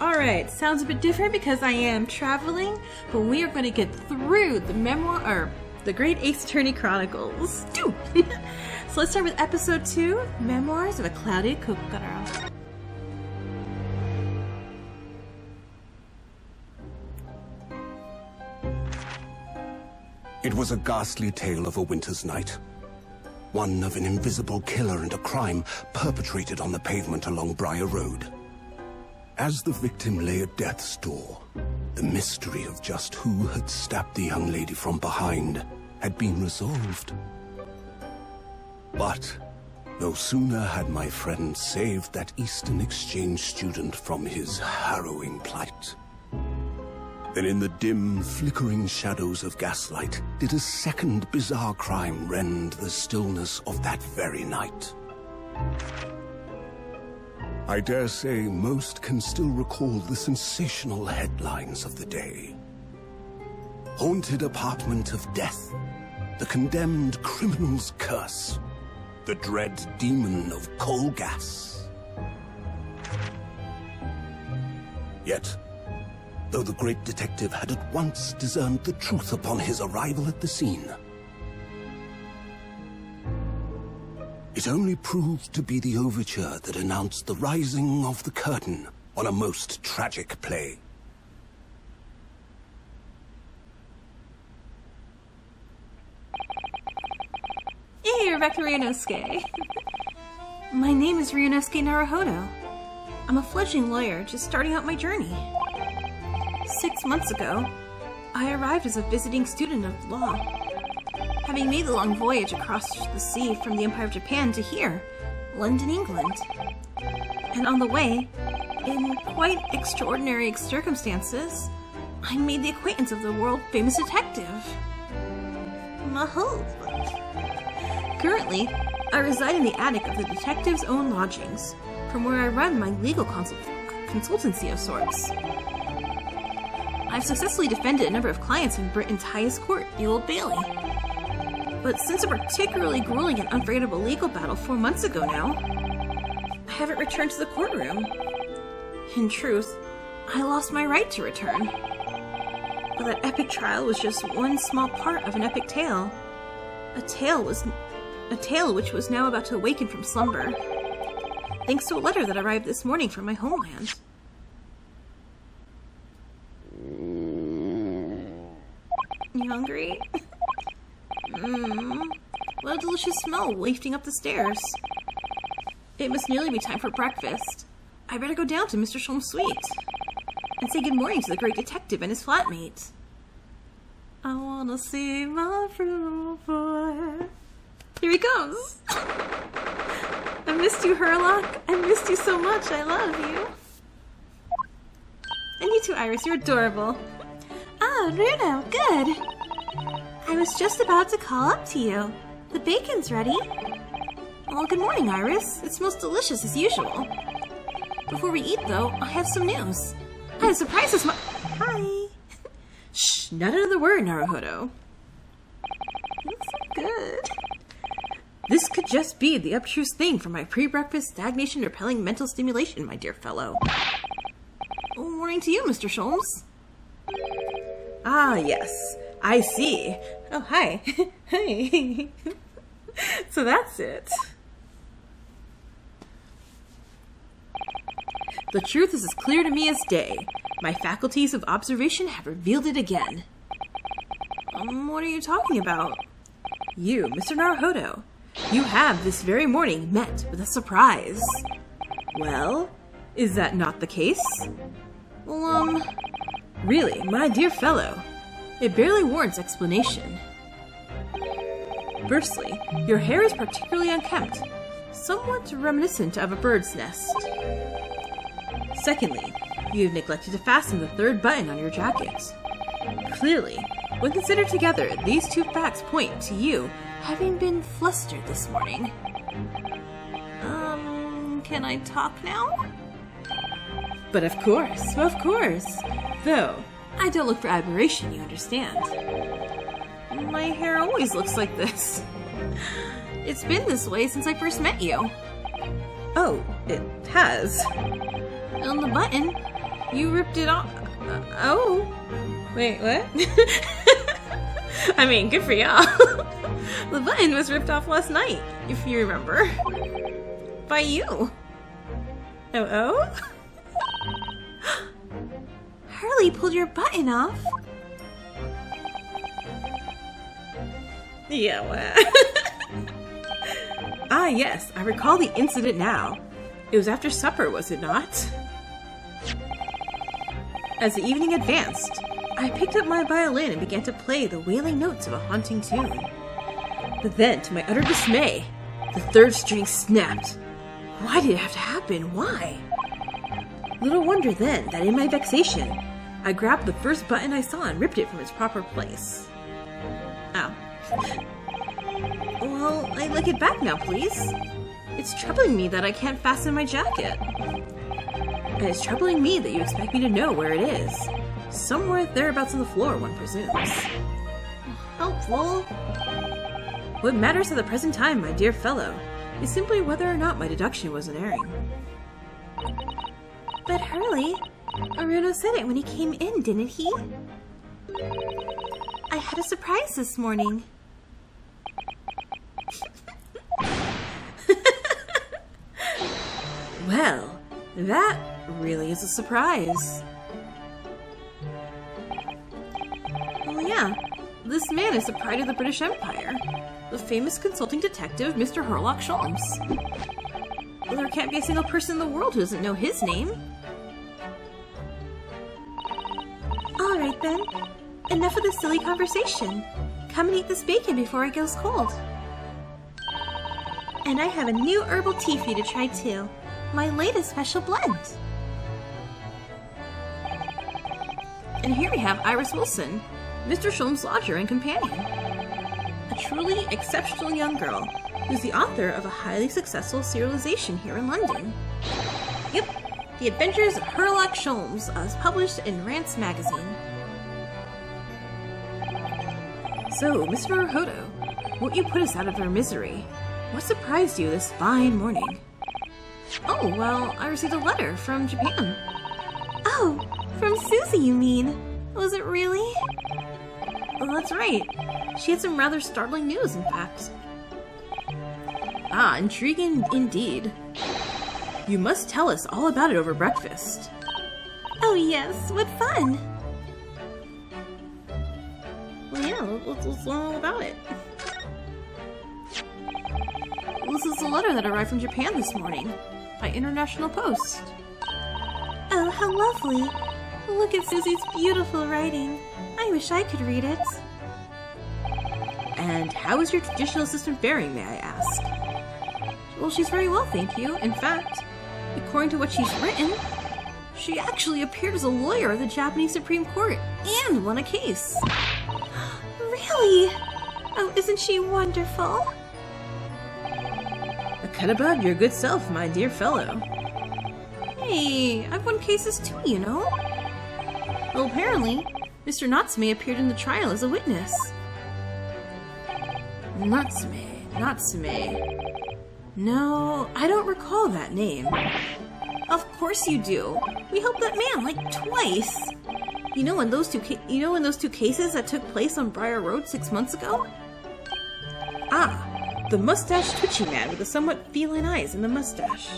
Alright, sounds a bit different because I am traveling, but we are going to get through the memoir, or the Great Ace Attorney Chronicles. so let's start with episode 2 Memoirs of a Clouded Kokoro. It was a ghastly tale of a winter's night. One of an invisible killer and a crime perpetrated on the pavement along Briar Road. As the victim lay at death's door, the mystery of just who had stabbed the young lady from behind had been resolved. But no sooner had my friend saved that Eastern Exchange student from his harrowing plight than in the dim, flickering shadows of gaslight did a second bizarre crime rend the stillness of that very night. I dare say most can still recall the sensational headlines of the day. Haunted apartment of death, the condemned criminal's curse, the dread demon of coal gas. Yet, though the great detective had at once discerned the truth upon his arrival at the scene. It only proved to be the overture that announced the rising of the curtain on a most tragic play. Hey, Rebecca Ryunosuke. my name is Ryunosuke Naruhodo. I'm a fledgling lawyer just starting out my journey. Six months ago, I arrived as a visiting student of law, having made the long voyage across the sea from the Empire of Japan to here, London, England. And on the way, in quite extraordinary circumstances, I made the acquaintance of the world-famous detective. Mahout. Currently, I reside in the attic of the detective's own lodgings, from where I run my legal consult consultancy of sorts. I've successfully defended a number of clients in Britain's highest court, the Old Bailey. But since a particularly grueling and unforgettable legal battle four months ago now, I haven't returned to the courtroom. In truth, I lost my right to return. But that epic trial was just one small part of an epic tale. A tale was a tale which was now about to awaken from slumber. Thanks to a letter that arrived this morning from my homeland. You hungry? A delicious smell wafting up the stairs. It must nearly be time for breakfast. I better go down to Mr. Sholmes' suite and say good morning to the great detective and his flatmate. I wanna see my fruit boy. Here he comes. I missed you, Herlock. I missed you so much. I love you. And you too, Iris. You're adorable. Ah, oh, Runo, good. I was just about to call up to you. The bacon's ready. Well, good morning, Iris. It smells delicious as usual. Before we eat, though, I have some news. I have surprises my- Hi. Shh, not another word, Naruhodo. Looks so good. This could just be the abstruse thing for my pre-breakfast stagnation-repelling mental stimulation, my dear fellow. Morning to you, Mr. Sholmes. Ah, yes. I see. Oh, hi. hey. so that's it. The truth is as clear to me as day. My faculties of observation have revealed it again. Um, what are you talking about? You, Mr. Naruhodo. You have this very morning met with a surprise. Well, is that not the case? Well, um, really, my dear fellow, it barely warrants explanation. Firstly, your hair is particularly unkempt, somewhat reminiscent of a bird's nest. Secondly, you have neglected to fasten the third button on your jacket. Clearly, when considered together, these two facts point to you having been flustered this morning. Um, can I talk now? But of course, of course. Though, I don't look for admiration, you understand. My hair always looks like this. It's been this way since I first met you. Oh, it has. On the button, You ripped it off. Uh, oh. Wait, what? I mean, good for y'all. the button was ripped off last night, if you remember. By you. Oh, oh? Hurley pulled your button off. Yeah, well. ah, yes, I recall the incident now. It was after supper, was it not? As the evening advanced, I picked up my violin and began to play the wailing notes of a haunting tune. But then, to my utter dismay, the third string snapped. Why did it have to happen? Why? Little wonder then that in my vexation, I grabbed the first button I saw and ripped it from its proper place. Ow. Well, I'd like it back now, please. It's troubling me that I can't fasten my jacket. And it's troubling me that you expect me to know where it is. Somewhere thereabouts on the floor, one presumes. Oh, Helpful. What matters at the present time, my dear fellow, is simply whether or not my deduction was an erring. But Hurley, Aruno said it when he came in, didn't he? I had a surprise this morning. well, that really is a surprise. Oh yeah, this man is the pride of the British Empire. The famous consulting detective, Mr. Herlock Sholmes. Well, there can't be a single person in the world who doesn't know his name. Alright then, enough of this silly conversation. Come and eat this bacon before it goes cold. And I have a new herbal tea for you to try too. My latest special blend. And here we have Iris Wilson, Mr. Sholmes' lodger and companion. A truly exceptional young girl who's the author of a highly successful serialization here in London. The Adventures of Herlock Sholmes, as published in Rance magazine. So, Mr. Hodo, won't you put us out of our misery? What surprised you this fine morning? Oh, well, I received a letter from Japan. Oh, from Susie, you mean? Was it really? Well, that's right. She had some rather startling news, in fact. Ah, intriguing indeed. You must tell us all about it over breakfast. Oh yes, what fun! Well, yeah, let's, let's learn all about it. This is a letter that arrived from Japan this morning by International Post. Oh, how lovely! Look at Susie's beautiful writing. I wish I could read it. And how is your traditional assistant faring, may I ask? Well, she's very well, thank you. In fact, according to what she's written, she actually appeared as a lawyer at the Japanese Supreme Court and won a case. really? Oh, isn't she wonderful? A cut above your good self, my dear fellow. Hey, I've won cases too, you know. Well, apparently, Mr. Natsume appeared in the trial as a witness. Natsume, Natsume. No, I don't recall that name. Of course you do. We helped that man like twice. You know in those two you know in those two cases that took place on Briar Road six months ago? Ah, the mustache twitchy man with the somewhat feline eyes and the mustache.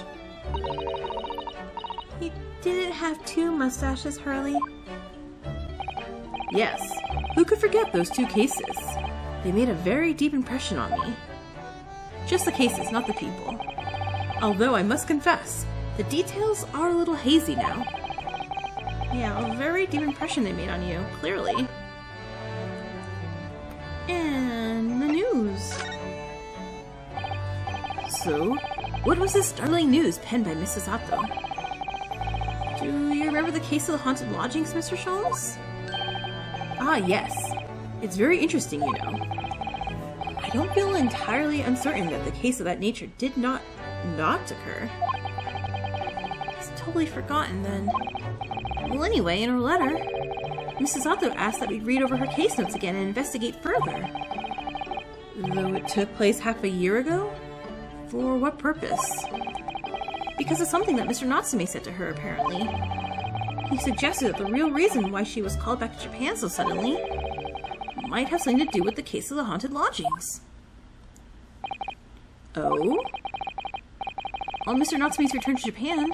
He didn't have two mustaches, Hurley. Yes, who could forget those two cases? They made a very deep impression on me. Just the cases, not the people. Although I must confess, the details are a little hazy now. Yeah, a very deep impression they made on you, clearly. And the news. So, what was this startling news penned by Miss Susato? Do you remember the case of the haunted lodgings, Mr. Sholmes? Ah, yes. It's very interesting, you know. I don't feel entirely uncertain that the case of that nature did not not occur. He's totally forgotten then. Well, anyway, in her letter, Miss Susato asked that we read over her case notes again and investigate further. Though it took place half a year ago? For what purpose? Because of something that Mr. Natsume said to her, apparently. He suggested that the real reason why she was called back to Japan so suddenly might have something to do with the case of the haunted lodgings. Oh? oh On Mr. Natsume's return to Japan,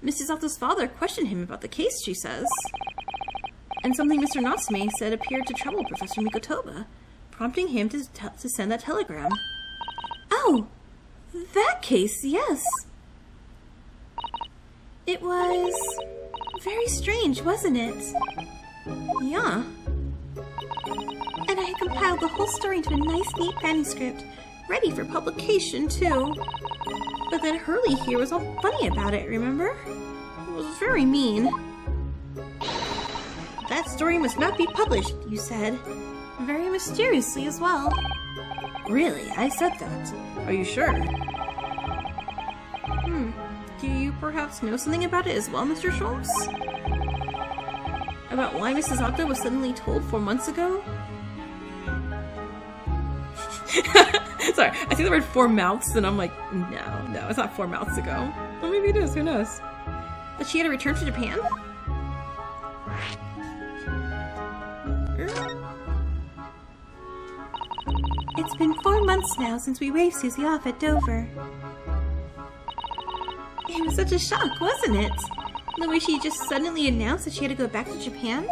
Miss Susato's father questioned him about the case, she says. And something Mr. Natsume said appeared to trouble Professor Mikotoba, prompting him to, to send that telegram. Oh, that case, yes. It was very strange, wasn't it? Yeah. Compiled the whole story into a nice, neat manuscript, ready for publication, too. But then Hurley here was all funny about it, remember? It was very mean. That story must not be published, you said. Very mysteriously as well. Really? I said that. Are you sure? Hmm. Do you perhaps know something about it as well, Mr. Sholmes? About why Miss Susato was suddenly told four months ago? Sorry, I see the word four mouths and I'm like, no, no, it's not four mouths ago. Well, maybe it is, who knows? That she had to return to Japan? It's been four months now since we waved Susie off at Dover. It was such a shock, wasn't it? The way she just suddenly announced that she had to go back to Japan?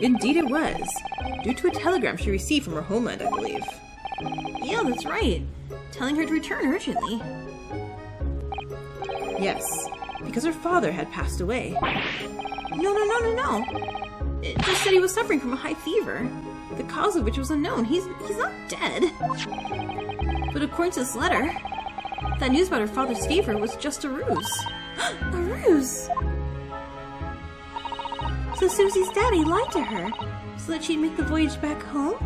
Indeed it was. Due to a telegram she received from her homeland, I believe. Yeah, that's right. Telling her to return urgently. Yes, because her father had passed away. No, no, no, no, no. It just said he was suffering from a high fever, the cause of which was unknown. He's he's not dead. But according to this letter, that news about her father's fever was just a ruse. a ruse! So Susie's daddy lied to her, so that she'd make the voyage back home?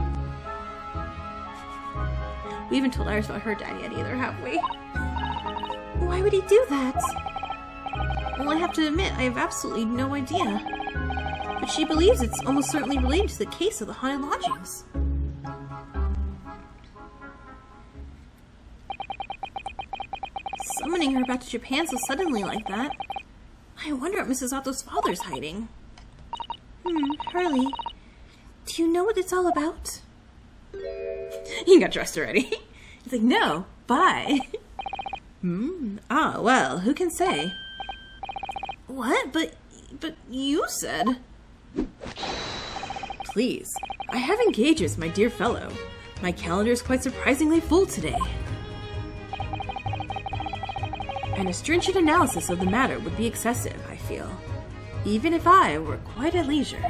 We haven't told Iris about her dad yet either, have we? Why would he do that? Well, I have to admit, I have absolutely no idea. But she believes it's almost certainly related to the case of the haunted lodgings. Summoning her back to Japan so suddenly like that. I wonder what Miss Susato's father's hiding. Hmm, Hurley, you know what it's all about? He got dressed already. He's like, no, bye. Hmm, ah, well, who can say? What? But, but you said... Please, I have engagements, my dear fellow. My calendar is quite surprisingly full today. An astringent analysis of the matter would be excessive, I feel, even if I were quite at leisure.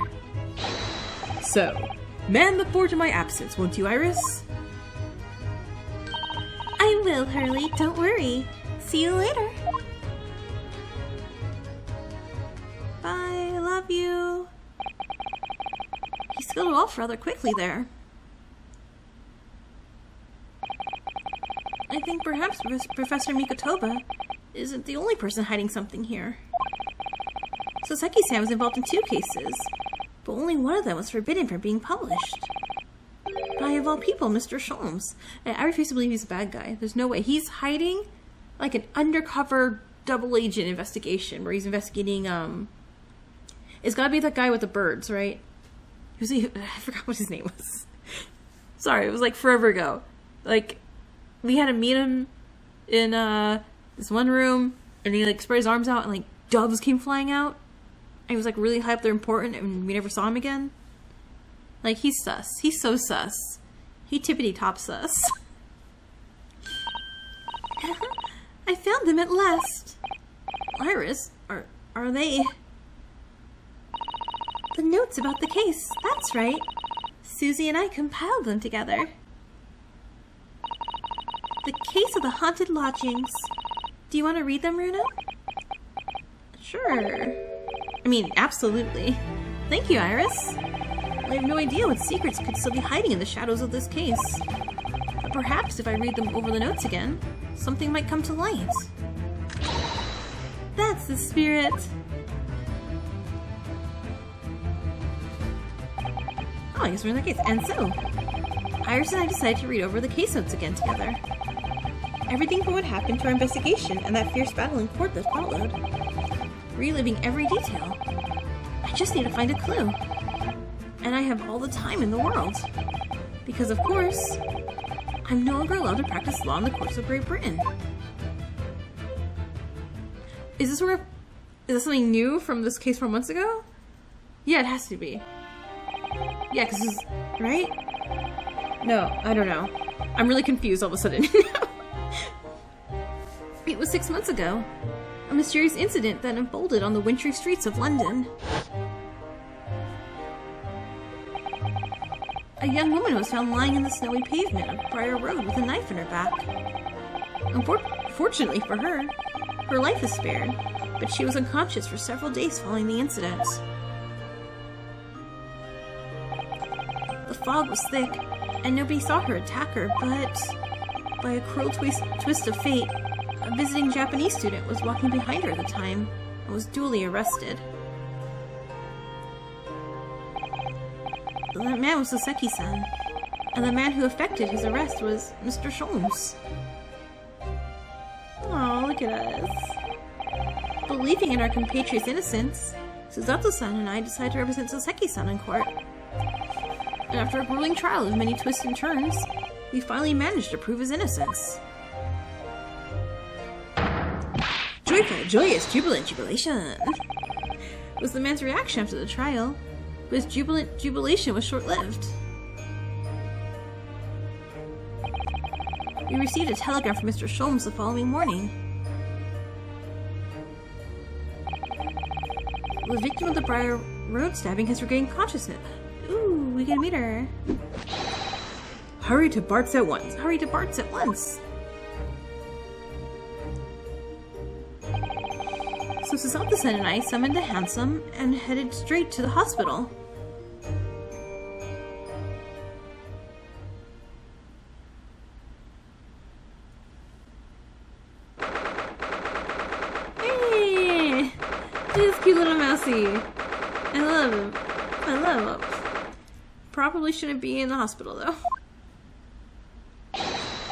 So, man look forward to my absence, won't you, Iris? I will, Hurley, don't worry. See you later. Bye, love you. He scuttled off rather quickly there. I think perhaps Professor Mikotoba isn't the only person hiding something here. Soseki-san was involved in two cases, but only one of them was forbidden from being published. By of all people, Mr. Sholmes. I refuse to believe he's a bad guy. There's no way. He's hiding like an undercover double agent investigation where he's investigating, um... It's gotta be that guy with the birds, right? Who's he? I forgot what his name was. Sorry, it was like forever ago. Like, we had to meet him in, uh, this one room, and he like spread his arms out, and like doves came flying out. He was like really hyped, they're important, and we never saw him again. Like he's sus. He's so sus. He tippity top sus. I found them at last. Iris, are are they? The notes about the case. That's right. Susie and I compiled them together. The case of the haunted lodgings. Do you want to read them, Runo? Sure. I mean, absolutely. Thank you, Iris. I have no idea what secrets could still be hiding in the shadows of this case. But perhaps if I read them over the notes again, something might come to light. That's the spirit. Oh, I guess we're in the case. And so, Iris and I decided to read over the case notes again together everything from what happened to our investigation and that fierce battle in court that followed. Reliving every detail. I just need to find a clue. And I have all the time in the world. Because, of course, I'm no longer allowed to practice law in the courts of Great Britain. Is this where... Is this something new from this case from months ago? Yeah, it has to be. Yeah, because this is... Right? No, I don't know. I'm really confused all of a sudden. it was six months ago. A mysterious incident that unfolded on the wintry streets of London. A young woman was found lying in the snowy pavement of Briar Road with a knife in her back. Unfortunately for her, her life was spared, but she was unconscious for several days following the incident. The fog was thick, and nobody saw her attack her, but by a cruel twist of fate, a visiting Japanese student was walking behind her at the time and was duly arrested. That man was Soseki-san, and the man who effected his arrest was Mr. Sholmes. Oh, look at us. Believing in our compatriot's innocence, Susato-san and I decided to represent Soseki-san in court. And after a grueling trial of many twists and turns, we finally managed to prove his innocence. Joyful, joyous, jubilant, jubilation was the man's reaction after the trial, but his jubilant jubilation was short-lived. We received a telegram from Mr. Sholmes the following morning. The victim of the Briar Road stabbing has regained consciousness. Ooh, we can meet her. Hurry to Bart's at once. Hurry to Bart's at once. So Susato-san and I summoned a hansom and headed straight to the hospital. Hey! This cute little mousy. I love him. I love him. Probably shouldn't be in the hospital though.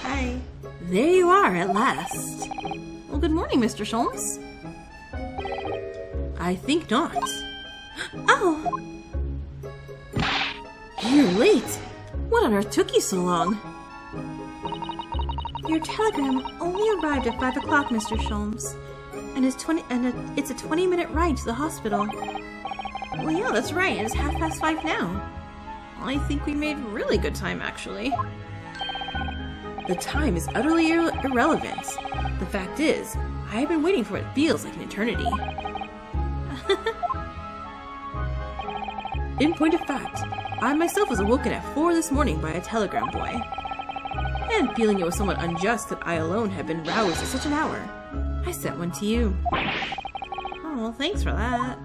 Hi. There you are at last. Well, good morning, Mr. Sholmes. I think not. Oh! You're late. What on earth took you so long? Your telegram only arrived at 5 o'clock, Mr. Sholmes. And, it's, 20, and it's a 20 minute ride to the hospital. Well, yeah, that's right. It's half past 5 now. I think we made really good time, actually. The time is utterly ir irrelevant. The fact is, I have been waiting for what feels like an eternity. In point of fact, I myself was awoken at 4 this morning by a telegram boy. And feeling it was somewhat unjust that I alone had been roused at such an hour, I sent one to you. Oh, thanks for that.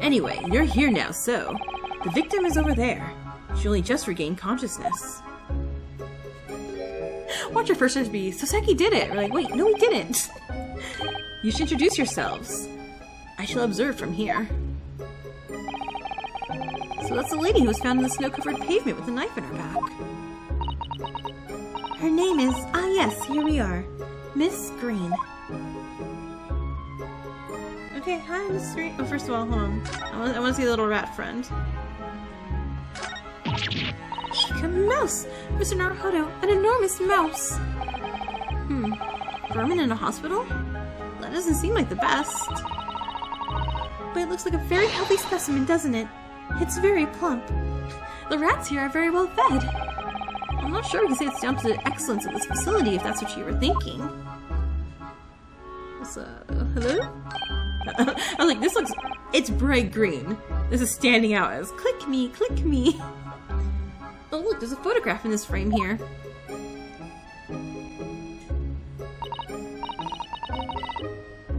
Anyway, you're here now, so the victim is over there. She only just regained consciousness. Watch your first be, Soseki did it! We're like, wait, no he didn't! You should introduce yourselves. I shall observe from here. So that's the lady who was found in the snow-covered pavement with a knife in her back. Her name is... Ah yes, here we are. Miss Green. Okay, hi Miss Green. Oh, first of all, hold on. I want, I want to see the little rat friend. Eek, a mouse! Mr. Naruhodo, an enormous mouse! Hmm. Vermin in a hospital? That doesn't seem like the best. But it looks like a very healthy specimen, doesn't it? It's very plump. The rats here are very well fed. I'm not sure we can say it's down to the excellence of this facility if that's what you were thinking. Uh, hello? I'm like, this looks, it's bright green. This is standing out as, click me, click me. Oh look, there's a photograph in this frame here.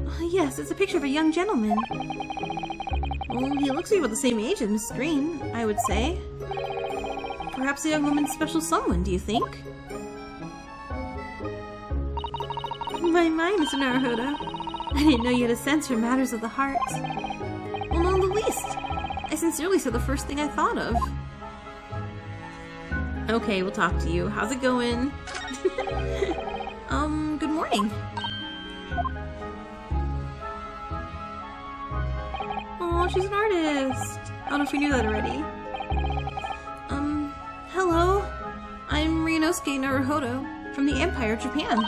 Oh, yes, it's a picture of a young gentleman. Well, he looks be about the same age as Miss Green, I would say. Perhaps a young woman's special someone, do you think? My, my, Mr. Naruhodo. I didn't know you had a sense for matters of the heart. Well, not the least. I sincerely said the first thing I thought of. Okay, we'll talk to you. How's it going? um, good morning. Oh, she's an artist. I don't know if we knew that already. Um, hello. I'm Ryunosuke Naruhodo from the Empire of Japan.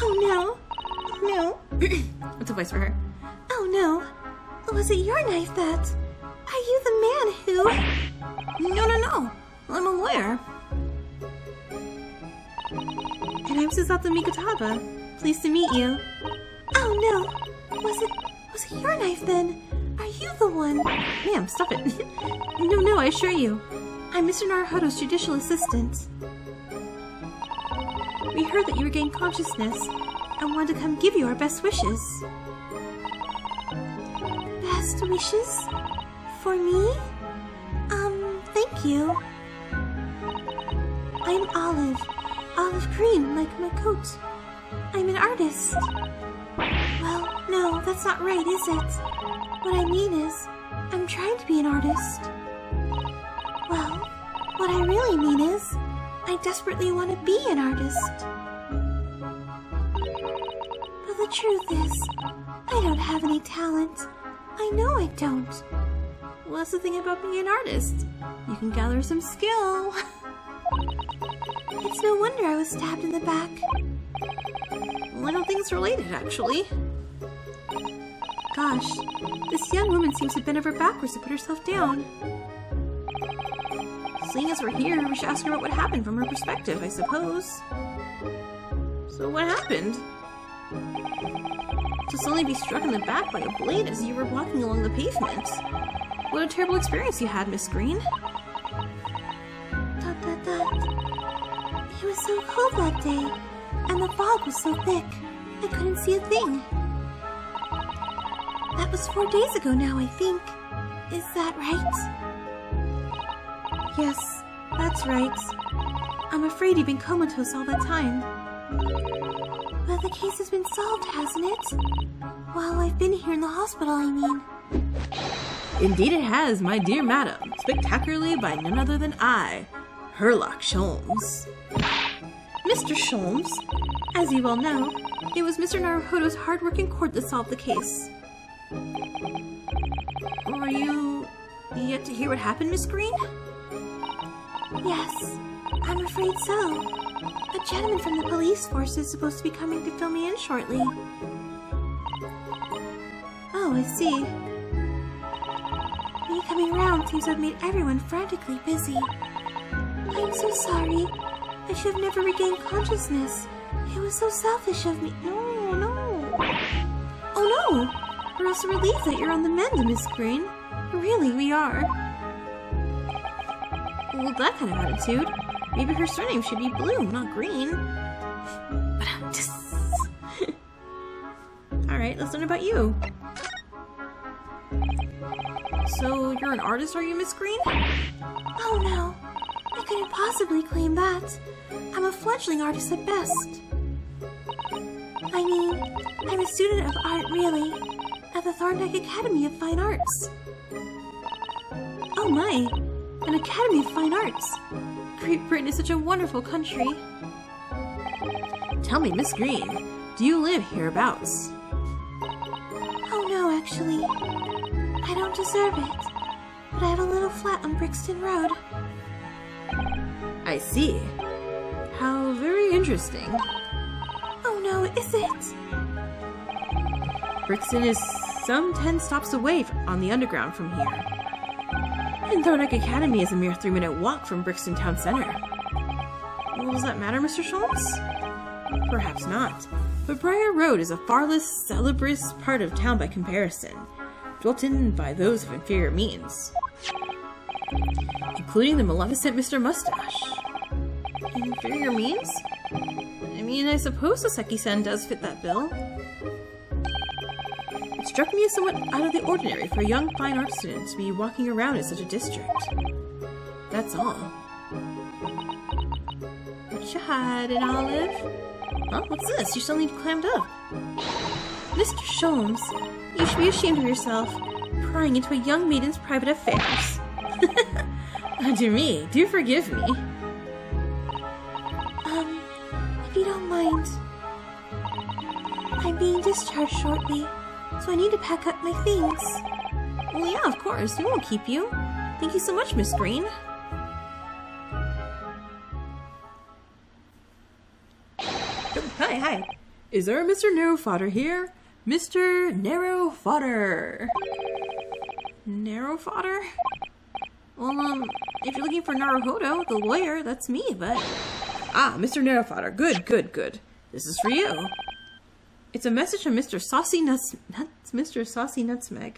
Oh no. No. What's a voice for her? Oh no. Was it your knife that? Are you the man who... No, no, no. I'm a lawyer. And I'm Susato Mikotoba. Pleased to meet you. Oh no. Was it... Was it your knife then? Are you the one? Ma'am, stop it. no, no, I assure you. I'm Mr. Naruhodo's judicial assistant. We heard that you regained consciousness and wanted to come give you our best wishes. Best wishes? For me? Um, thank you. I'm Olive. Olive green, like my coat. I'm an artist. That's not right, is it? What I mean is, I'm trying to be an artist. Well, what I really mean is, I desperately want to be an artist. But the truth is, I don't have any talent. I know I don't. Well, that's the thing about being an artist. You can gather some skill. it's no wonder I was stabbed in the back. Well, it's related, actually. Gosh, this young woman seems to bend over backwards to put herself down. Seeing as we're here, we should ask her about what happened from her perspective, I suppose. So what happened? To suddenly be struck in the back by a blade as you were walking along the pavement. What a terrible experience you had, Miss Green. It was so cold that day, and the fog was so thick, I couldn't see a thing. That was four days ago now, I think. Is that right? Yes, that's right. I'm afraid you've been comatose all the time. But the case has been solved, hasn't it? While I've been here in the hospital, I mean. Indeed it has, my dear madam. Spectacularly by none other than I, Herlock Sholmes. Mr. Sholmes, as you well know, it was Mr. Naruhodo's hard-working court that solved the case. Are you yet to hear what happened, Miss Green? Yes, I'm afraid so. A gentleman from the police force is supposed to be coming to fill me in shortly. Oh, I see. Me coming around seems to have made everyone frantically busy. I'm so sorry. I should have never regained consciousness. It was so selfish of me. No. We're also relieved that you're on the mend, Miss Green. Really, we are. Well, that kind of attitude. Maybe her surname should be Blue, not Green. But I'm just... Alright, let's learn about you. So, you're an artist, are you, Miss Green? Oh no, I couldn't possibly claim that. I'm a fledgling artist at best. I mean, I'm a student of art, really, at the Thorndyke Academy of Fine Arts. Oh my, an Academy of Fine Arts. Great Britain is such a wonderful country. Tell me, Miss Green, do you live hereabouts? Oh no, actually. I don't deserve it. But I have a little flat on Brixton Road. I see. How very interesting. Oh no, is it? Brixton is some ten stops away on the underground from here. And Thorndyke Academy is a mere three-minute walk from Brixton Town Center. Well, does that matter, Mr. Sholmes? Perhaps not. But Briar Road is a far less celebrous part of town by comparison, dwelt in by those of inferior means. Including the maleficent Mr. Mustache. Inferior means? I mean, I suppose the Seki-san does fit that bill. Struck me as somewhat out of the ordinary for a young fine art student to be walking around in such a district. That's all. What you hiding, Olive? Huh? What's this? You still suddenly clammed up. Mr. Sholmes, you should be ashamed of yourself, prying into a young maiden's private affairs. Dear me, do forgive me. Um, if you don't mind, I'm being discharged shortly, so I need to pack up my things. Well, yeah, of course. We won't keep you. Thank you so much, Miss Green. Hi, hi. Is there a Mr. Narrow Fodder here? Mr. Narrow Fodder. Narrow fodder? Well, um, if you're looking for Naruhodo, the lawyer, that's me, but... Ah, Mr. Narrow Fodder. Good, good, good. This is for you. It's a message from Mr. Saucy Nuts... Nuts Mr. Saucy Nutsmeg.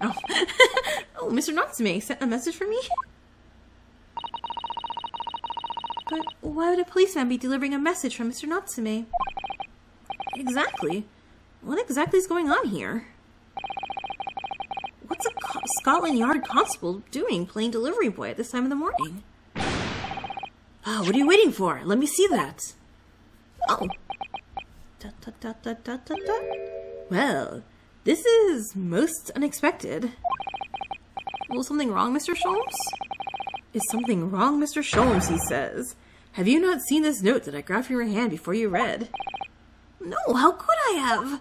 Oh. oh, Mr. Nutsmeg sent a message for me? But why would a policeman be delivering a message from Mr. Natsume? Exactly. What exactly is going on here? What's a Co- Scotland Yard constable doing playing delivery boy at this time of the morning? Ah, what are you waiting for? Let me see that. Oh. Well, this is most unexpected. Was something wrong, Mr. Sholmes? Is something wrong, Mr. Sholmes, he says. Have you not seen this note that I grabbed from your hand before you read? No, how could I have?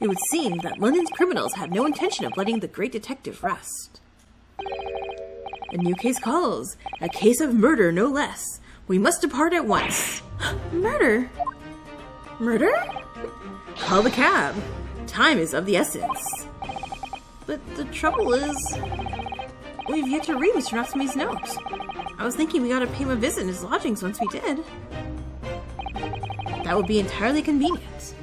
It would seem that London's criminals have no intention of letting the great detective rest. A new case calls. A case of murder, no less. We must depart at once. murder? Murder? Call the cab. Time is of the essence. But the trouble is, we've yet to read Mr. Natsume's note. I was thinking we ought to pay him a visit in his lodgings once we did. That would be entirely convenient.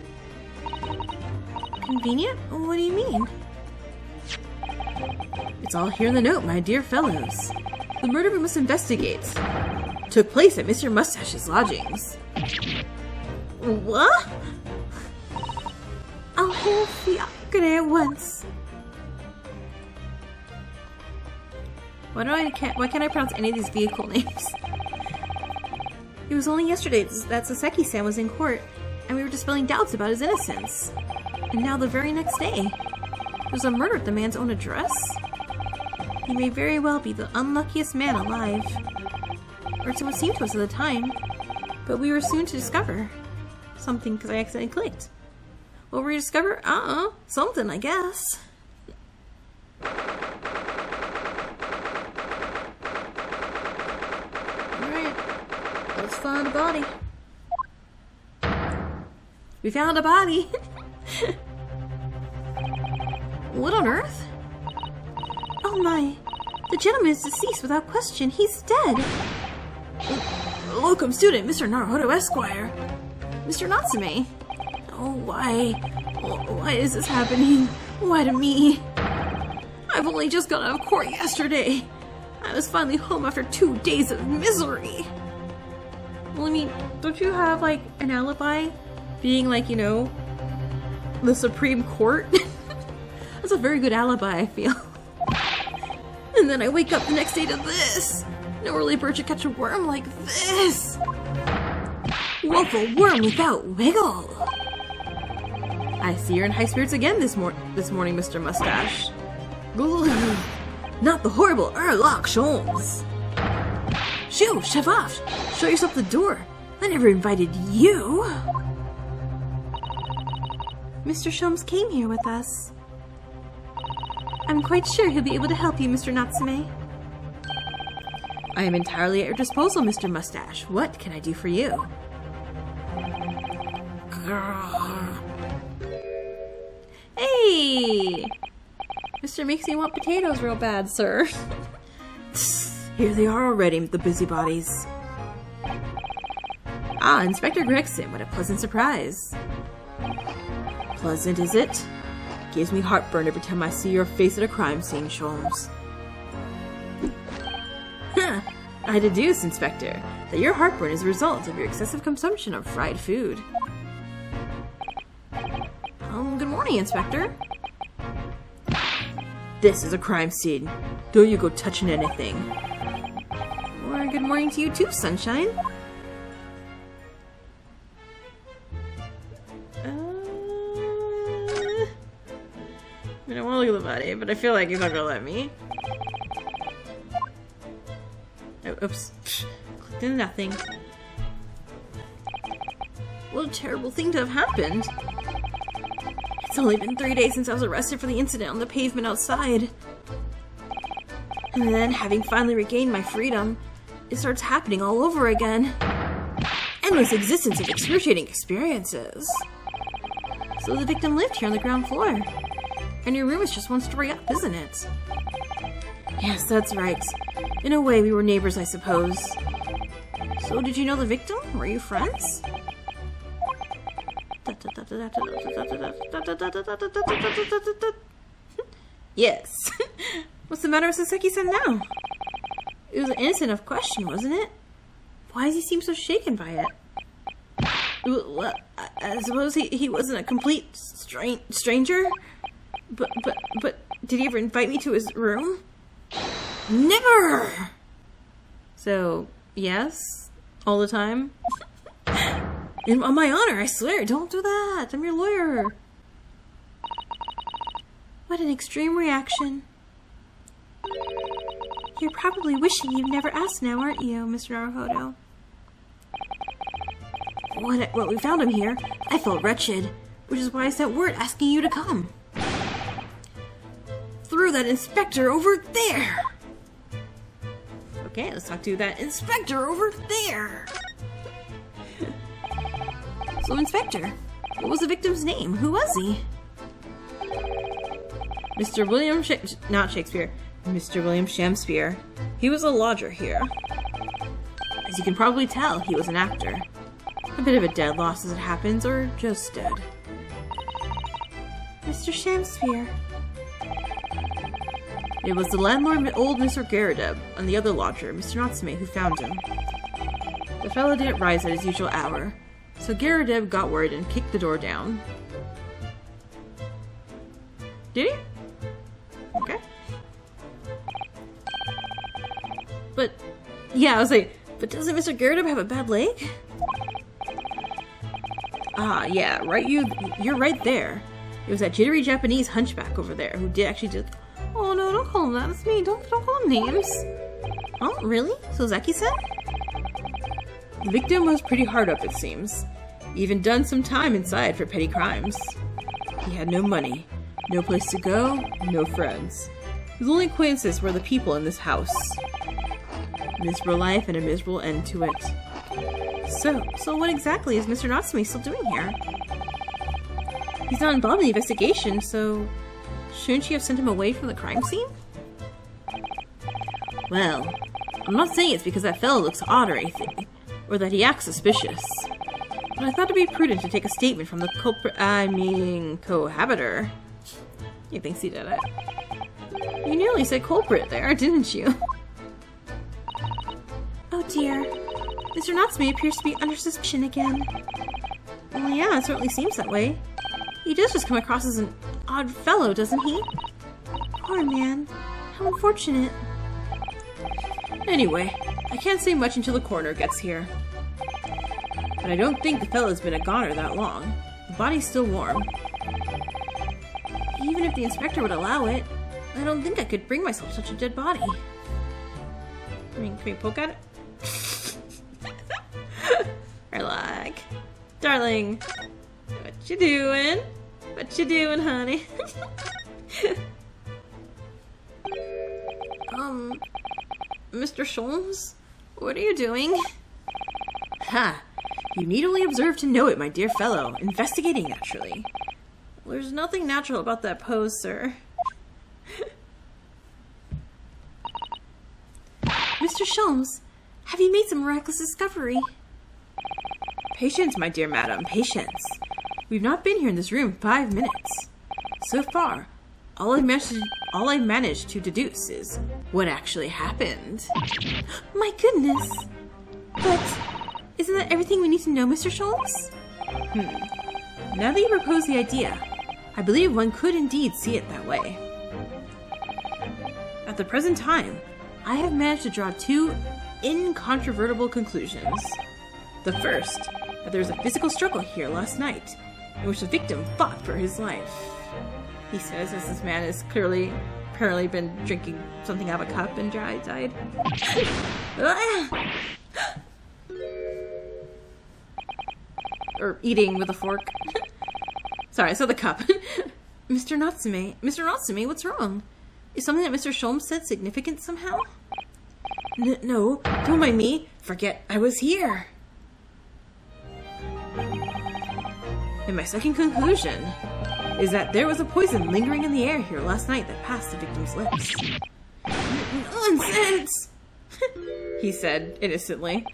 Convenient? What do you mean? It's all here in the note, my dear fellows. The murder we must investigate took place at Mr. Mustache's lodgings. What? I'll hold Fiacre at once. Why do I can't why can't I pronounce any of these vehicle names? It was only yesterday that Soseki-san was in court, and we were dispelling doubts about his innocence. And now the very next day, there's a murder at the man's own address? He may very well be the unluckiest man alive. Or so it seemed to us at the time. But we were soon to discover something because I accidentally clicked. What were we discover? Uh-uh. Something, I guess. Alright. Let's find a body. We found a body! what on earth? Oh my! The gentleman is deceased without question. He's dead! Locum student, Mr. Naruto Esquire! Mr. Natsume! Oh, why? Why is this happening? Why to me? I've only just got out of court yesterday. I was finally home after two days of misery. Well, I mean, don't you have, like, an alibi? Being, like, you know, the Supreme Court? That's a very good alibi, I feel. and then I wake up the next day to this. No early bird should catch a worm like this. Woeful worm without wiggle. I see you're in high spirits again this, mor this morning, Mr. Mustache. Not the horrible Herlock Sholmes. Shoo, shove off. Show yourself the door. I never invited you. Mr. Sholmes came here with us. I'm quite sure he'll be able to help you, Mr. Natsume. I am entirely at your disposal, Mr. Mustache. What can I do for you? Hey! Mr. makes you want potatoes real bad, sir. Here they are already, the busybodies. Ah, Inspector Gregson, what a pleasant surprise. Pleasant, is it? Gives me heartburn every time I see your face at a crime scene, Sholmes. I deduce, Inspector, that your heartburn is a result of your excessive consumption of fried food. Um, good morning, Inspector. This is a crime scene. Don't you go touching anything. Or good morning to you too, Sunshine. Uh, I don't want to look at the body, but I feel like he's not gonna let me. Oops. Clicked into nothing. What a terrible thing to have happened. It's only been three days since I was arrested for the incident on the pavement outside. And then, having finally regained my freedom, it starts happening all over again. Endless existence of excruciating experiences. So the victim lived here on the ground floor. And your room is just one story up, isn't it? Yes, that's right. In a way, we were neighbors, I suppose. So, did you know the victim? Were you friends? Yes. What's the matter with Soseki-san now? It was an innocent enough question, wasn't it? Why does he seem so shaken by it? Well, I, I suppose he, he wasn't a complete stra stranger? But, but, but, did he ever invite me to his room? Never! So, yes? All the time? And on my honor, I swear, don't do that. I'm your lawyer. What an extreme reaction. You're probably wishing you'd never asked now, aren't you, Mr. Naruhodo? When, when we found him here, I felt wretched, which is why I sent word asking you to come. Through that inspector over there! Okay, let's talk to that inspector over there! so, Inspector, what was the victim's name? Who was he? Mr. William, Sh not Shakespeare, Mr. William Shamspear. He was a lodger here. As you can probably tell, he was an actor. A bit of a dead loss as it happens, or just dead. Mr. Shamspear. It was the landlord, old Mr. Garideb, and the other lodger, Mr. Natsume, who found him. The fellow didn't rise at his usual hour, so Garideb got worried and kicked the door down. Did he? Okay. But, yeah, I was like, but doesn't Mr. Garideb have a bad leg? Ah, yeah, right. You, you're right there. It was that jittery Japanese hunchback over there who did actually did. Oh no! Don't call him that. That's me. Don't don't call him names. Oh, really? So Zeki said. The victim was pretty hard up, it seems. Even done some time inside for petty crimes. He had no money, no place to go, no friends. His only acquaintances were the people in this house. Miserable life and a miserable end to it. So, so what exactly is Mr. Natsume still doing here? He's not involved in the investigation, so shouldn't she have sent him away from the crime scene? Well, I'm not saying it's because that fellow looks odd or anything, or that he acts suspicious. But I thought it'd be prudent to take a statement from the culprit- I mean, cohabiter. He thinks he did it. You nearly said culprit there, didn't you? oh dear. Mr. Natsume appears to be under suspicion again. Well, yeah, it certainly seems that way. He does just come across as an odd fellow, doesn't he? Poor man. How unfortunate. Anyway, I can't say much until the coroner gets here. But I don't think the fellow's been a goner that long. The body's still warm. Even if the inspector would allow it, I don't think I could bring myself such a dead body. I mean, can we poke at it? like, darling, what you doing? What you doing, honey? um, Mr. Sholmes, what are you doing? Ha! You need only observe to know it, my dear fellow. Investigating, naturally. There's nothing natural about that pose, sir. Mr. Sholmes, have you made some miraculous discovery? Patience, my dear madam, patience. We've not been here in this room five minutes. So far, all I managed to, all I managed to deduce is what actually happened. My goodness! But isn't that everything we need to know, Mr. Sholmes? Hmm. Now that you propose the idea, I believe one could indeed see it that way. At the present time, I have managed to draw two incontrovertible conclusions. The first, that there was a physical struggle here last night, in which the victim fought for his life. He says as this man has clearly, apparently been drinking something out of a cup and dry died. or eating with a fork. Sorry, I saw the cup. Mr. Natsume, Mr. Natsume, what's wrong? Is something that Mr. Sholmes said significant somehow? N- no, don't mind me. Forget I was here. And my second conclusion is that there was a poison lingering in the air here last night that passed the victim's lips. Nonsense! he said innocently.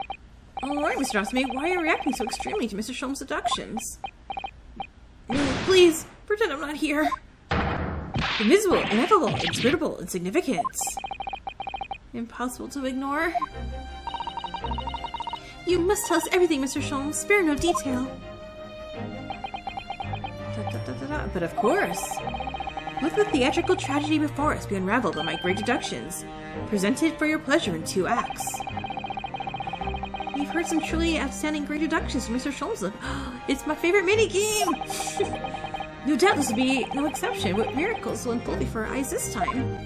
Alright, Mr. Natsume, why are you reacting so extremely to Mr. Sholmes' deductions? No, please, pretend I'm not here. Invisible, ineffable, inscrutable, insignificant. Impossible to ignore. You must tell us everything, Mr. Sholmes. Spare no detail. But of course. Let the theatrical tragedy before us be unraveled by my great deductions, presented for your pleasure in two acts. We've heard some truly outstanding great deductions from Mr. Sholmes. It's my favorite minigame! no doubt this will be no exception. What miracles will unfold before our eyes this time?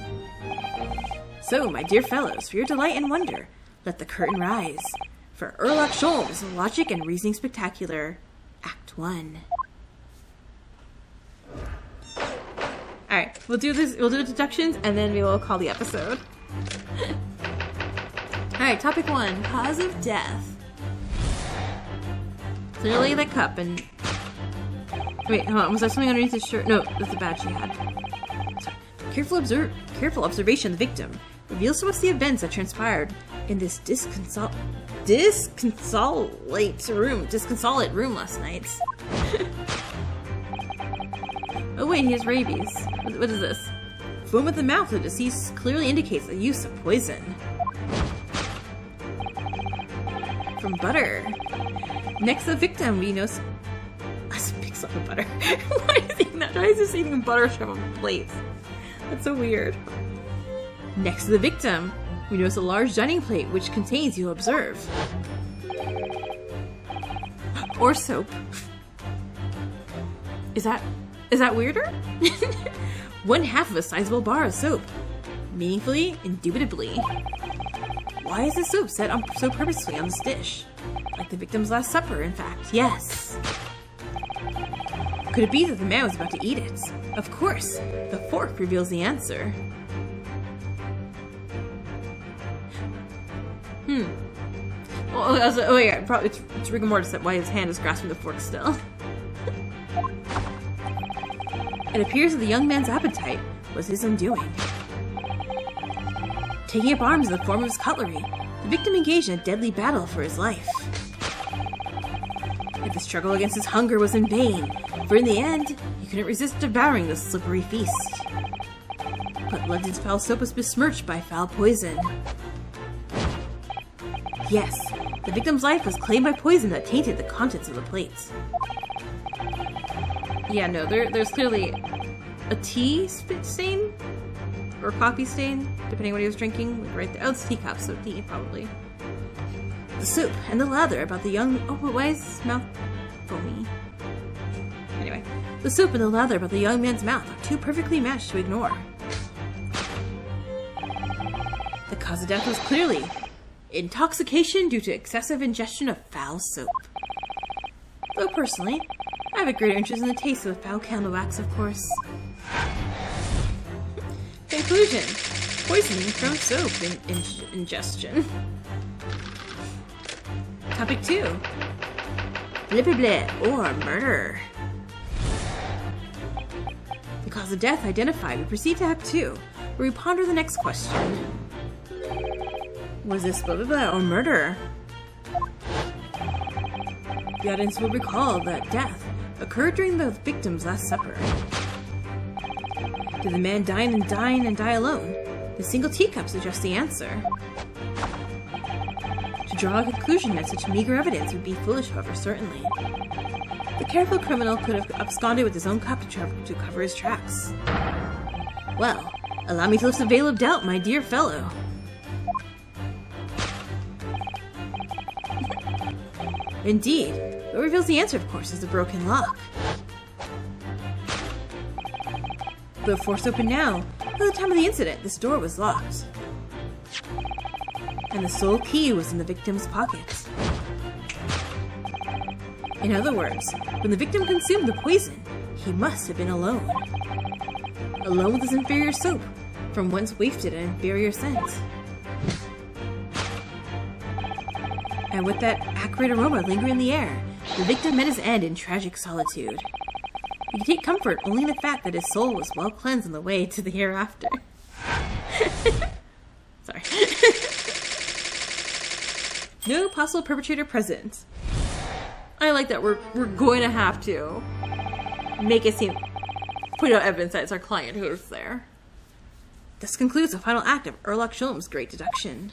So, my dear fellows, for your delight and wonder, let the curtain rise. For Herlock Sholmes, Logic and Reasoning Spectacular, Act 1. Alright, we'll do this, we'll do the deductions, and then we will call the episode. Alright, topic one, cause of death. Clearly the cup and... Wait, hold on, was there something underneath his shirt? No, that's the badge he had. Sorry. Careful, observe, careful observation of the victim reveals to us the events that transpired in this disconsol disconsolate room, disconsolate room last night. oh wait, he has rabies. What, is this? Foam at the mouth the deceased clearly indicates the use of poison. From butter. Next, the victim, we know. A big slab of butter. Why is he not? Why is just eating butter from a plate? That's so weird. Next to the victim, we notice a large dining plate which contains, you'll observe, or soap. Is that is that weirder? One half of a sizable bar of soap. Meaningfully, indubitably. Why is the soap set on so purposefully on this dish? Like the victim's last supper, in fact. Yes. Could it be that the man was about to eat it? Of course. The fork reveals the answer. Hmm. Oh, oh, oh yeah, probably it's, it's rigor mortis that why his hand is grasping the fork still. it appears that the young man's appetite was his undoing. Taking up arms in the form of his cutlery, the victim engaged in a deadly battle for his life. Yet the struggle against his hunger was in vain, for in the end, he couldn't resist devouring the slippery feast. But London's foul soap was besmirched by foul poison. Yes, the victim's life was claimed by poison that tainted the contents of the plates. Yeah, no, there, there's clearly a tea stain or coffee stain, depending what he was drinking. Right there. Oh, it's teacup, so tea probably. The soup and the lather about the young. Oh, but why is his mouth foamy? Anyway, the soup and the lather about the young man's mouth are too perfectly matched to ignore. The cause of death was clearly intoxication due to excessive ingestion of foul soap. Though personally, I have a greater interest in the taste of the foul candle wax, of course. Conclusion. Poisoning from soap in in ingestion. Topic 2. Blah blah blah, or murder. The cause of death identified, we proceed to have 2, where we ponder the next question. Was this blah blah blah or murder? The audience will recall that death occurred during the victim's last supper. Did the man dine and dine and die alone? The single teacup suggests the answer. To draw a conclusion that such meager evidence would be foolish, however, certainly. The careful criminal could have absconded with his own cup to, to cover his tracks. Well, allow me to lift the veil of doubt, my dear fellow. Indeed. What reveals the answer, of course, is the broken lock. But forced open now, at the time of the incident, this door was locked. And the sole key was in the victim's pocket. In other words, when the victim consumed the poison, he must have been alone. Alone with his inferior soap, from whence wafted an inferior scent. And with that acrid aroma lingering in the air, the victim met his end in tragic solitude. He could take comfort only in the fact that his soul was well cleansed on the way to the hereafter. Sorry. no possible perpetrator present. I like that we're we're going to have to make it seem put out evidence that it's our client who is there. This concludes the final act of Herlock Sholmes' great deduction.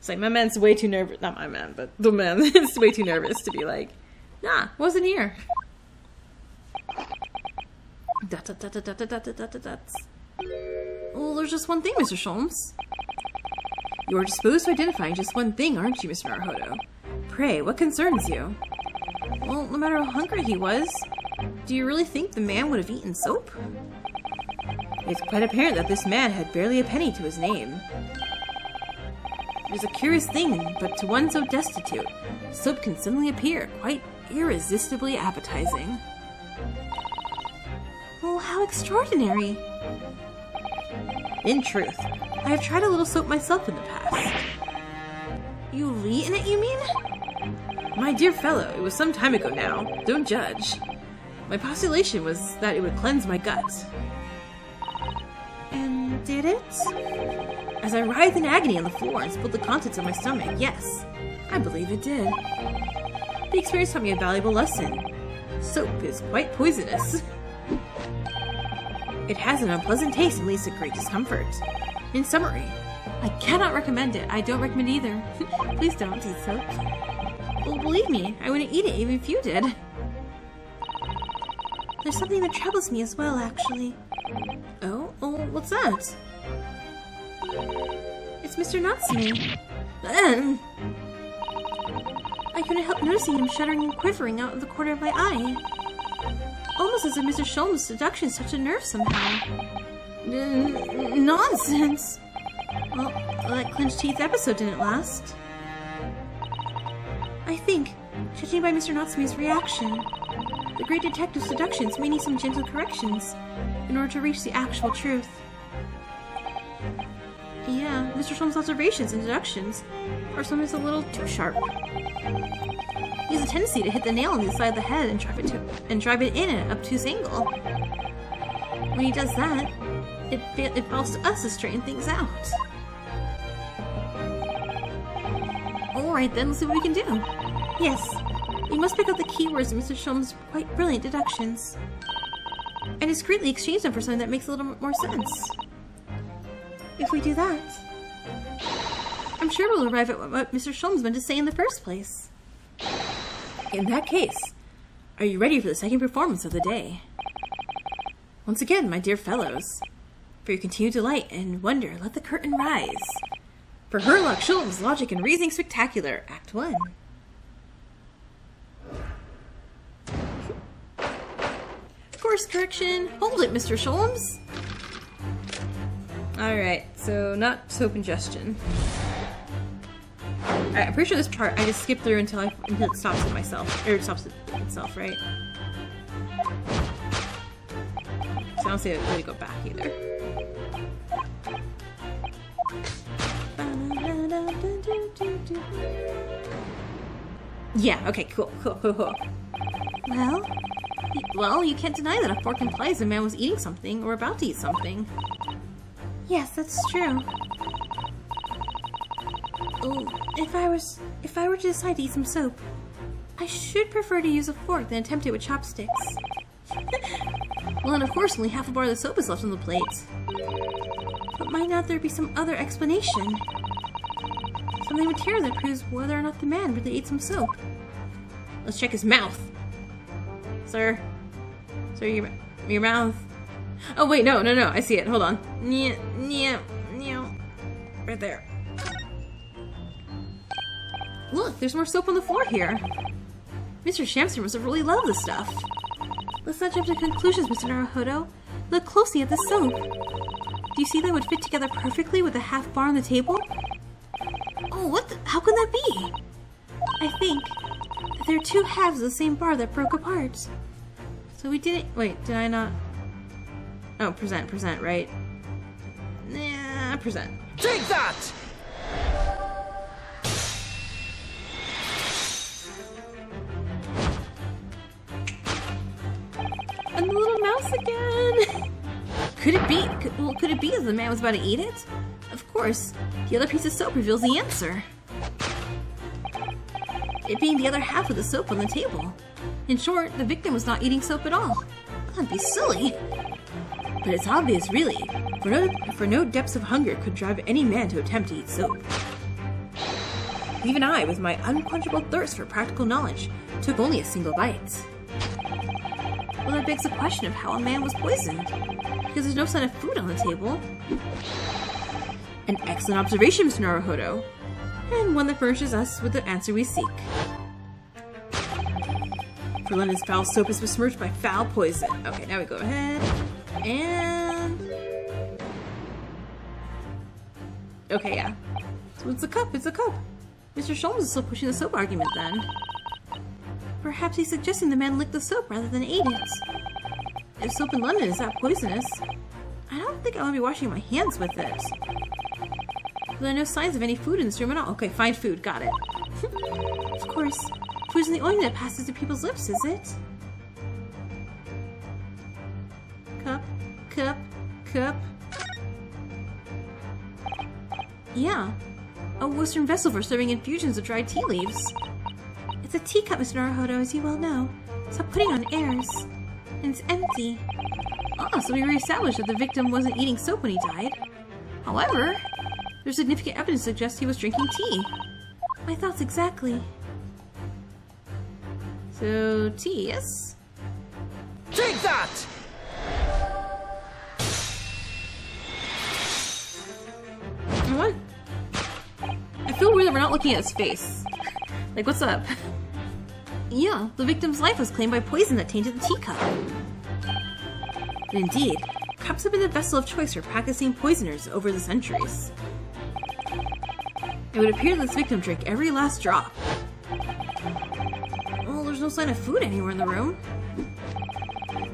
It's like my man's way too nervous. Not my man, but the man is way too nervous to be like, nah, wasn't here. Well, there's just one thing, Mr. Sholmes. You're disposed to identifying just one thing, aren't you, Mr. Naruhodo? Pray, what concerns you? Well, no matter how hungry he was, do you really think the man would have eaten soap? It's quite apparent that this man had barely a penny to his name. It is a curious thing, but to one so destitute, soap can suddenly appear quite irresistibly appetizing. Well, how extraordinary. In truth, I have tried a little soap myself in the past. You've eaten it, you mean? My dear fellow, it was some time ago now. Don't judge. My postulation was that it would cleanse my gut. And did it? As I writhed in agony on the floor and spilled the contents of my stomach, yes, I believe it did. The experience taught me a valuable lesson. Soap is quite poisonous. It has an unpleasant taste and leads to great discomfort. In summary, I cannot recommend it. I don't recommend either. Please don't eat soap. Well, believe me, I wouldn't eat it even if you did. There's something that troubles me as well, actually. Oh? Oh, what's that? It's Mr. Natsume. I couldn't help noticing him shuddering and quivering out of the corner of my eye. Almost as if Mr. Sholmes' seduction touched a nerve somehow. N nonsense! Well, that clenched teeth episode didn't last. I think, judging by Mr. Natsume's reaction, the great detective's seductions may need some gentle corrections in order to reach the actual truth. Yeah, Mr. Sholmes' observations and deductions are sometimes a little too sharp. He has a tendency to hit the nail on the side of the head and drive it to and drive it in at an obtuse angle. When he does that, it, it falls to us to straighten things out. Alright then, let's see what we can do. Yes, we must pick out the keywords in Mr. Sholmes' quite brilliant deductions. And discreetly exchange them for something that makes a little more sense. If we do that, I'm sure we'll arrive at what Mr. Sholmes meant to say in the first place. In that case, are you ready for the second performance of the day? Once again, my dear fellows, for your continued delight and wonder, let the curtain rise. For Herlock Sholmes' Logic and Reasoning Spectacular, Act 1. Course correction. Hold it, Mr. Sholmes. Alright, so not soap ingestion. Right, I'm pretty sure this part I just skip through until I until it stops it myself. Or it stops it itself, right? So I don't see way to go back either. Yeah, okay, cool, cool, cool, cool. Well, well, you can't deny that a fork implies a man was eating something or about to eat something. Yes, that's true. Oh, if I was, if I were to decide to eat some soap, I should prefer to use a fork than attempt it with chopsticks. well, and of course, only half a bar of the soap is left on the plate. But might not there be some other explanation? Something material that proves whether or not the man really ate some soap. Let's check his mouth. Sir? Sir, your, your mouth. Oh, wait, no, no, no, I see it. Hold on. Right there. Look, there's more soap on the floor here. Mr. Shamster must have really loved this stuff. Let's not jump to conclusions, Mr. Naruhodo. Look closely at the soap. Do you see that would fit together perfectly with the half bar on the table? Oh, what the, How can that be? I think that they're two halves of the same bar that broke apart. So we didn't. Wait, did I not? Oh, present, present, right? Yeah, present. Take that! And the little mouse again! could it be? Could, well, could it be that the man was about to eat it? Of course. The other piece of soap reveals the answer. It being the other half of the soap on the table. In short, the victim was not eating soap at all. That'd be silly. But it's obvious, really, for no, for no depths of hunger could drive any man to attempt to eat soap. Even I, with my unquenchable thirst for practical knowledge, took only a single bite. Well, that begs the question of how a man was poisoned, because there's no sign of food on the table. An excellent observation, Mr. Naruhodo, and one that furnishes us with the answer we seek. For London's foul soap is besmirched by foul poison. Okay, now we go ahead and. Okay, yeah. So it's a cup, it's a cup. Mr. Sholmes is still pushing the soap argument then. Perhaps he's suggesting the man licked the soap rather than ate it. If soap in London is that poisonous, I don't think I want to be washing my hands with it. There are no signs of any food in this room at all. Okay, find food, got it. of course, food isn't the only thing that passes through people's lips, is it? Western vessel for serving infusions of dried tea leaves. It's a teacup, Mr. Naruhodo, as you well know. Stop putting on airs. And it's empty. Ah, so we reestablished that the victim wasn't eating soap when he died. However, there's significant evidence to suggest he was drinking tea. My thoughts exactly. So, tea, yes? His face. Like, what's up? Yeah, the victim's life was claimed by poison that tainted the teacup. And indeed, cups have been the vessel of choice for practicing poisoners over the centuries. It would appear that this victim drank every last drop. Well, there's no sign of food anywhere in the room.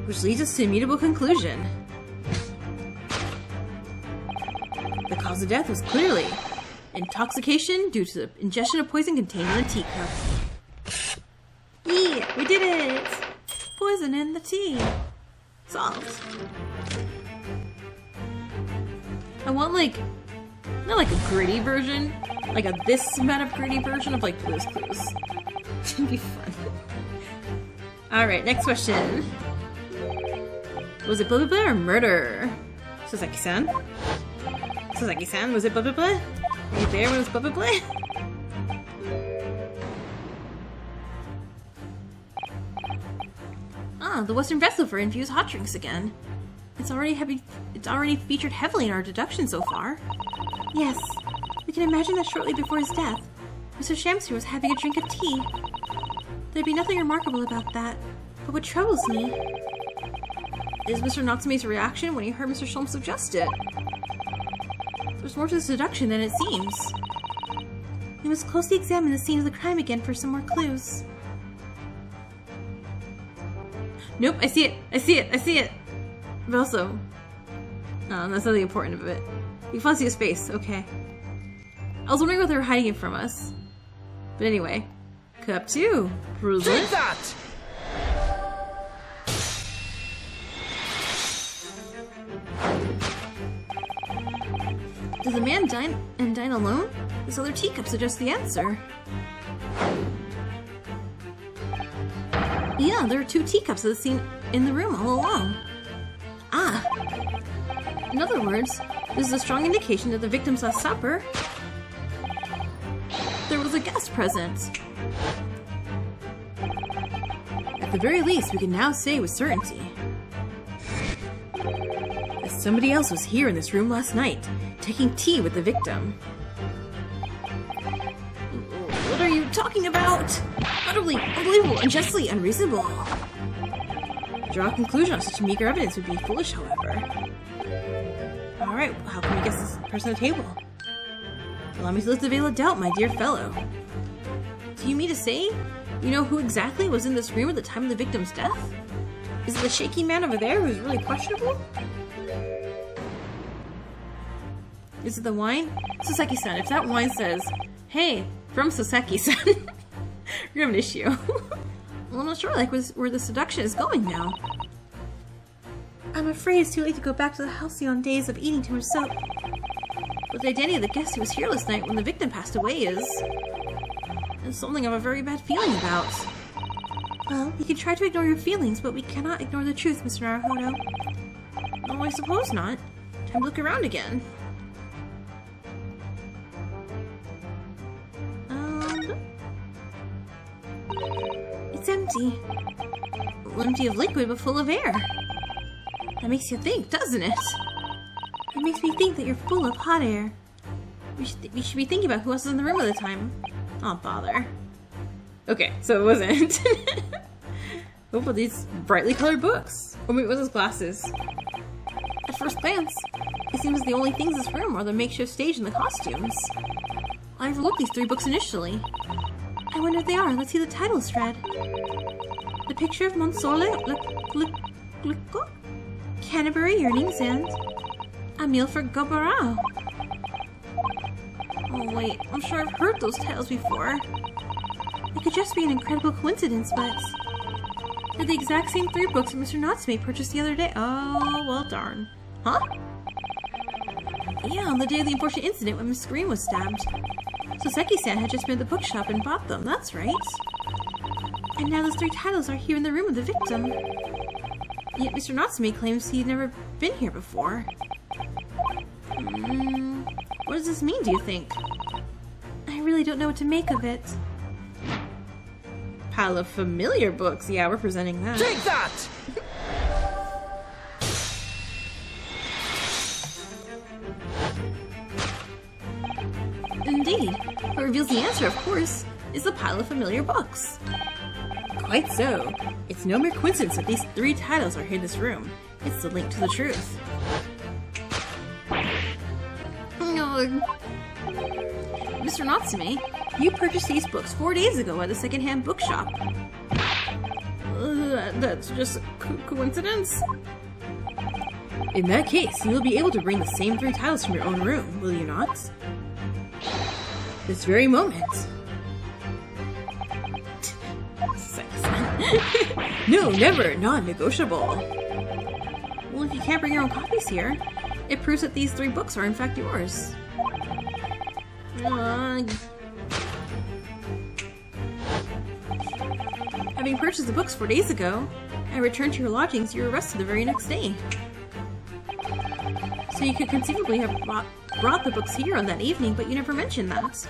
Which leads us to an immutable conclusion. The cause of death was clearly intoxication due to the ingestion of poison contained in the teacup. Yeah, we did it! Poison in the tea. Solved. I want like, not like a gritty version, like a this amount of gritty version of like Blue's Clues. It'd be fun. Alright, next question. Was it blah blah blah or murder? Soseki-san? Soseki-san, was it blah blah blah? Were you there when it was blah blah blah? Ah, the Western vessel for infused hot drinks again. It's already heavy. It's already featured heavily in our deduction so far. Yes, we can imagine that shortly before his death, Mr. Shamster was having a drink of tea. There'd be nothing remarkable about that, but what troubles me is Mr. Natsume's reaction when he heard Mr. Sholmes suggest it. There's more to this deduction than it seems. We must closely examine the scene of the crime again for some more clues. Nope, I see it. I see it. I see it. But also, no, that's not the important of it. You can see his face. Okay. I was wondering what they were hiding it from us. But anyway, cup two. Bruiser. Take that! Does a man dine and dine alone? This other teacup suggests the answer. Yeah, there are two teacups that seen in the room all along. Ah. In other words, this is a strong indication that the victim's last supper there was a guest present. At the very least, we can now say with certainty somebody else was here in this room last night, taking tea with the victim. What are you talking about? Utterly unbelievable, unjustly unreasonable. To draw a conclusion on such meager evidence would be foolish, however. Alright, how can we guess this person at the table? Allow me to lift the veil of doubt, my dear fellow. Do you mean to say you You know who exactly was in this room at the time of the victim's death? Is it the shaky man over there who's really questionable? Is it the wine? Soseki-san, if that wine says, Hey, from Soseki-san, you're have an issue. well, I'm not sure like where the seduction is going now. I'm afraid it's too late to go back to the halcyon days of eating too much soap. But the identity of the guest who was here last night when the victim passed away is... is something I have a very bad feeling about. Well, you can try to ignore your feelings, but we cannot ignore the truth, Mr. Naruhodo. No, I suppose not. Time to look around again. Empty. Empty of liquid, but full of air. That makes you think, doesn't it? It makes me think that you're full of hot air. We should, we should be thinking about who else is in the room at the time. Oh, bother. Okay, so it wasn't. oh, but these brightly colored books. Oh, wait, what's those glasses? At first glance, it seems the only things in this room are the makeshift stage and the costumes. I overlooked these three books initially. I wonder if they are. Let's see the titles read. The picture of Monsieur Glico? Canterbury Yearnings and A Meal for Gobarao. Oh wait, I'm sure I've heard those tales before. It could just be an incredible coincidence, but... They're the exact same three books that Mr. Natsume purchased the other day. Oh, well darn. Huh? Yeah, on the day of the unfortunate incident when Miss Green was stabbed. Soseki-san had just been at the bookshop and bought them, that's right. And now those three titles are here in the room of the victim. Yet Mr. Natsume claims he'd never been here before. Hmm, what does this mean, do you think? I really don't know what to make of it. Pile of familiar books. Yeah, we're presenting that. Take that! Answer, of course, is the pile of familiar books. Quite so. It's no mere coincidence that these three titles are here in this room. It's the link to the truth. Mr. Natsume, you purchased these books four days ago at the secondhand bookshop. Uh, that's just co coincidence? In that case, you will be able to bring the same three titles from your own room, will you not? This very moment. no, never. Non-negotiable. Well, if you can't bring your own copies here, it proves that these three books are in fact yours. Uh, having purchased the books four days ago, and returned to your lodgings, you were arrested the very next day. So you could conceivably have brought, brought the books here on that evening, but you never mentioned that.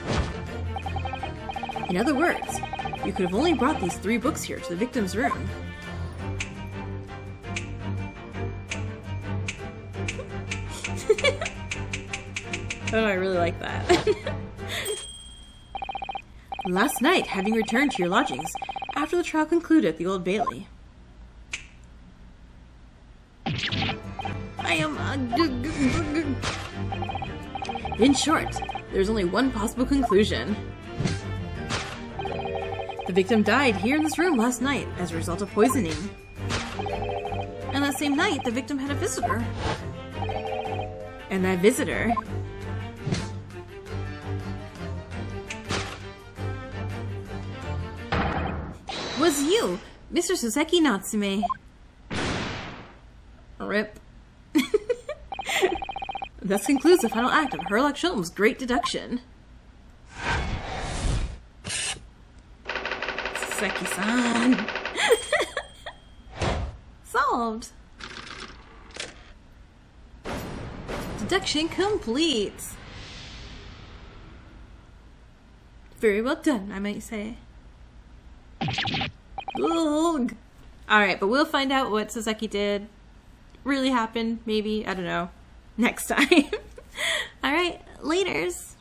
In other words, you could have only brought these three books here to the victim's room. oh, I really like that. Last night, having returned to your lodgings, after the trial concluded at the Old Bailey. In short, there's only one possible conclusion. The victim died here in this room last night as a result of poisoning. And that same night, the victim had a visitor. And that visitor... was you, Mr. Soseki Natsume. Rip. Thus concludes the final act of Herlock Sholmes' great deduction. Seki-san. Solved. Deduction complete. Very well done, I might say. Alright, but we'll find out what Soseki did. Really happened, maybe, I don't know. Next time. Alright, laters.